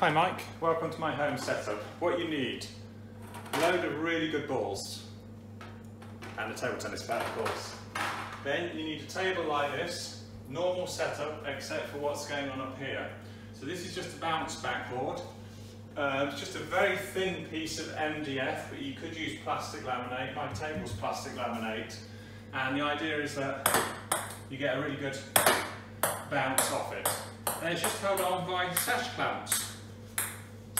Hi Mike, welcome to my home setup. What you need, a load of really good balls and a table tennis bat of course. Then you need a table like this, normal setup except for what's going on up here. So this is just a bounce backboard. Uh, it's just a very thin piece of MDF, but you could use plastic laminate. My table's plastic laminate. And the idea is that you get a really good bounce off it. And it's just held on by sash clamps.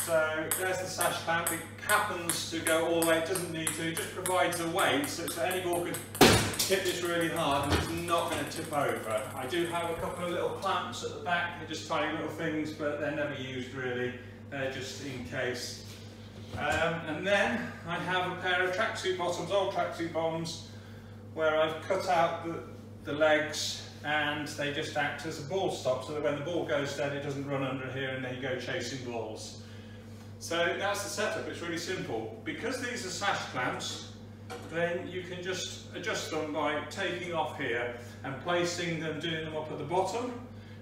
So there's the sash clamp. It happens to go all the way. It doesn't need to. It just provides a weight so, so any ball could hit this really hard and it's not going to tip over. I do have a couple of little clamps at the back. They're just tiny little things, but they're never used really. They're just in case. Um, and then I have a pair of tracksuit bottoms, old tracksuit bottoms, where I've cut out the, the legs and they just act as a ball stop so that when the ball goes dead it doesn't run under here and then you go chasing balls. So that's the setup, it's really simple. Because these are sash clamps, then you can just adjust them by taking off here and placing them, doing them up at the bottom.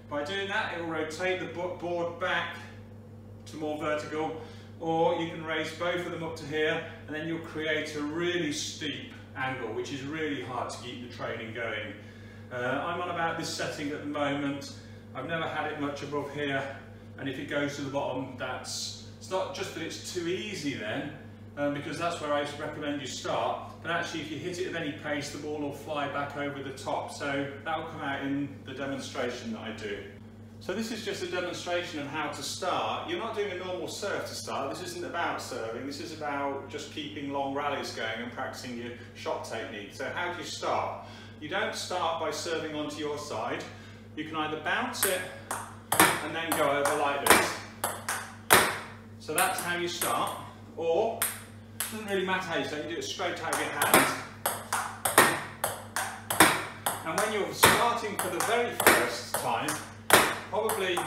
By doing that it will rotate the board back to more vertical or you can raise both of them up to here and then you'll create a really steep angle which is really hard to keep the training going. Uh, I'm on about this setting at the moment. I've never had it much above here and if it goes to the bottom that's it's not just that it's too easy then um, because that's where I recommend you start but actually if you hit it at any pace the ball will fly back over the top so that will come out in the demonstration that I do. So this is just a demonstration of how to start. You're not doing a normal serve to start. This isn't about serving. This is about just keeping long rallies going and practicing your shot technique. So how do you start? You don't start by serving onto your side. You can either bounce it and then go over like this. So that's how you start. Or, it doesn't really matter how you start, you do it straight out of your hands. And when you're starting for the very first time, probably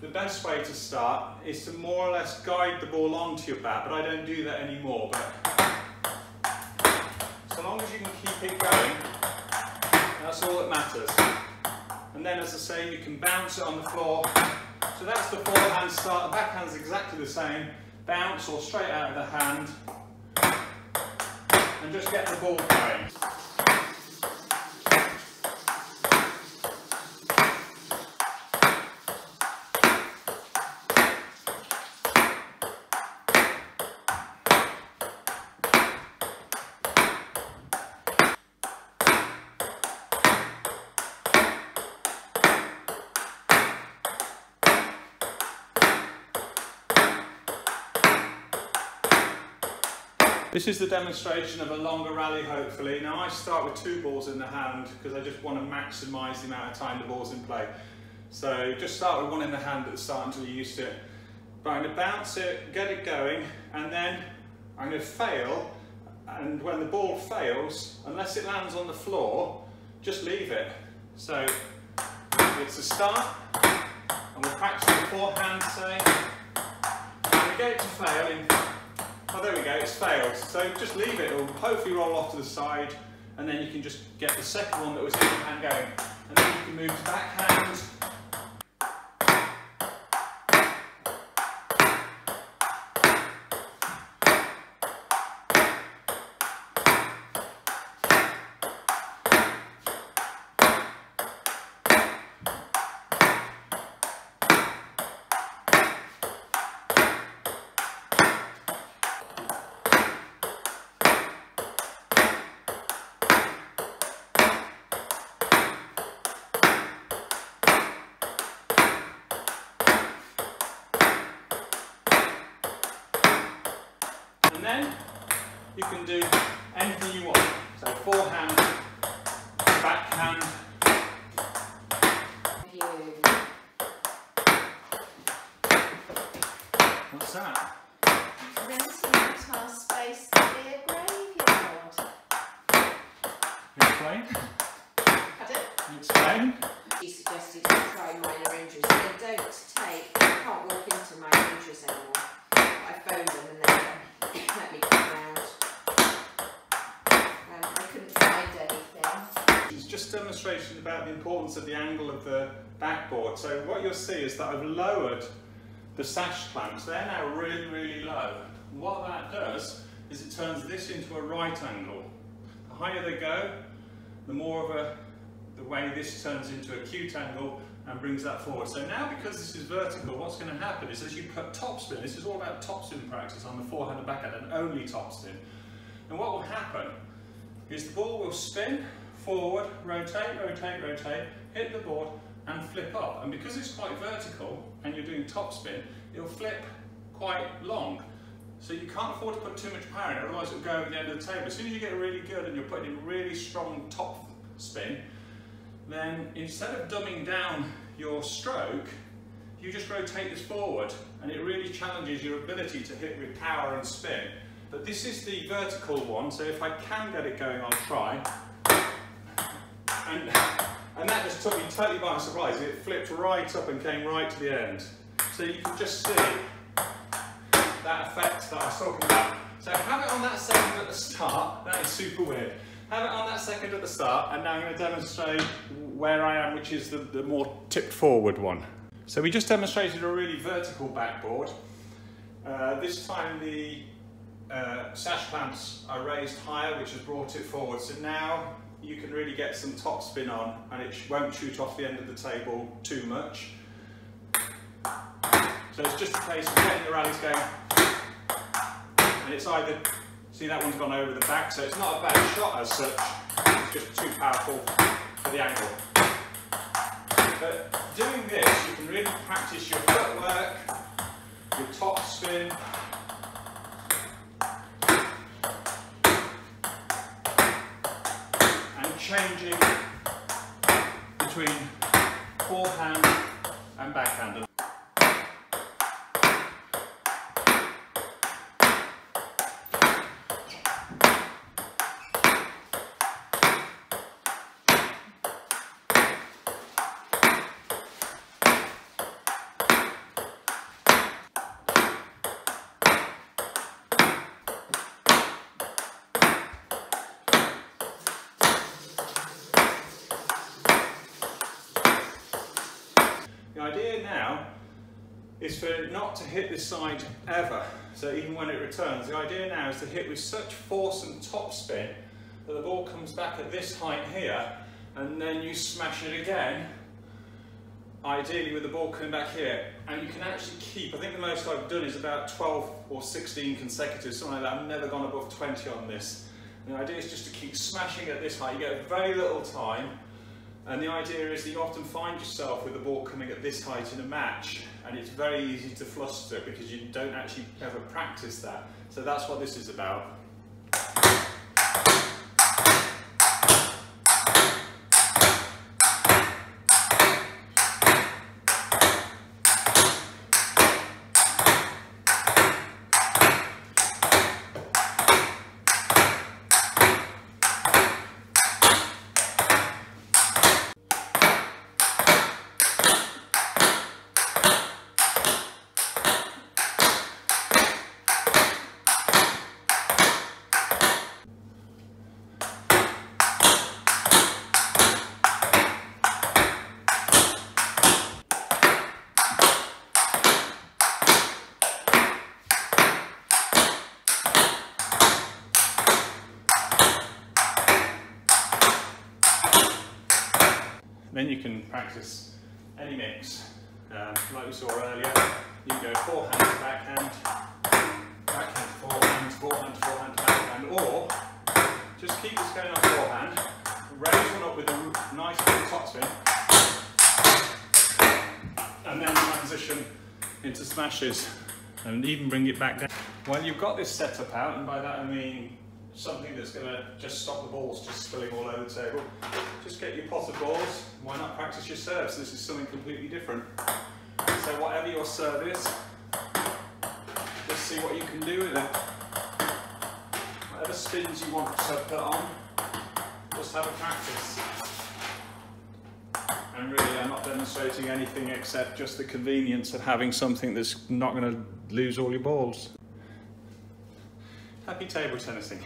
the best way to start is to more or less guide the ball onto your bat, but I don't do that anymore. But so long as you can keep it going, that's all that matters. And then, as I say, you can bounce it on the floor. So that's the forehand start. The backhand's exactly the same. Bounce or straight out of the hand. And just get the ball going. This is the demonstration of a longer rally hopefully. Now I start with two balls in the hand because I just want to maximise the amount of time the ball's in play. So just start with one in the hand at the start until you're used to it. But I'm going to bounce it, get it going, and then I'm going to fail, and when the ball fails, unless it lands on the floor, just leave it. So it's a start, and we'll practice the forehand say, and we get it to fail in Oh, there we go, it's failed. So just leave it, it'll hopefully roll off to the side, and then you can just get the second one that was in hand going. And then you can move to backhand, then you can do anything you want. So forehand, backhand. What's that? Renting space to be a graveyard. Explain. Pardon? Explain. He suggested to try minor injuries. They don't take, I can't walk into minor injuries anymore. I phoned them and they let me come round. Um, I couldn't find anything. It's just a demonstration about the importance of the angle of the backboard. So what you'll see is that I've lowered the sash clamps, they're now really, really low. What that does is it turns this into a right angle. The higher they go, the more of a, the way this turns into a acute angle and brings that forward. So now because this is vertical, what's going to happen is as you put topspin, this is all about topspin practice on the forehand and backhand and only topspin. And what will happen is the ball will spin forward, rotate, rotate, rotate, hit the board and flip up. And because it's quite vertical and you're doing topspin, it'll flip quite long. So you can't afford to put too much power in otherwise it'll go over the end of the table. As soon as you get really good and you're putting in really strong top spin, then instead of dumbing down your stroke, you just rotate this forward and it really challenges your ability to hit with power and spin. But this is the vertical one, so if I can get it going, I'll try. And, and that just took me totally by surprise. It flipped right up and came right to the end. So you can just see that effect that I was talking about. So have it on that second at the start. That is super weird. Have it on that second at the start, and now I'm going to demonstrate where I am, which is the, the more tipped forward one. So we just demonstrated a really vertical backboard. Uh, this time the uh, sash clamps are raised higher, which has brought it forward. So now you can really get some top spin on and it won't shoot off the end of the table too much. So it's just a case of getting the rallies going. And it's either, see that one's gone over the back, so it's not a bad shot as such, it's just too powerful for the angle. But doing this, you can really practice your footwork, your top spin, changing between forehand and backhand. idea now is for it not to hit this side ever. So even when it returns, the idea now is to hit with such force and topspin that the ball comes back at this height here and then you smash it again, ideally with the ball coming back here. And you can actually keep, I think the most I've done is about 12 or 16 consecutive, something like that. I've never gone above 20 on this. And the idea is just to keep smashing at this height. You get very little time and the idea is that you often find yourself with the ball coming at this height in a match and it's very easy to fluster because you don't actually ever practice that. So that's what this is about. Then you can practice any mix. Um, like we saw earlier, you can go forehand backhand, backhand forehand, forehand forehand backhand, or just keep this going on forehand, raise one up with a nice top spin, and then transition into smashes, and even bring it back down. Well, you've got this setup out, and by that I mean something that's going to just stop the balls just spilling all over the table. Just get your pot of balls. Why not practice your serves? This is something completely different. So whatever your serve is, just see what you can do with it. Whatever spins you want to put on, just have a practice. And really I'm not demonstrating anything except just the convenience of having something that's not going to lose all your balls. Happy table tennising.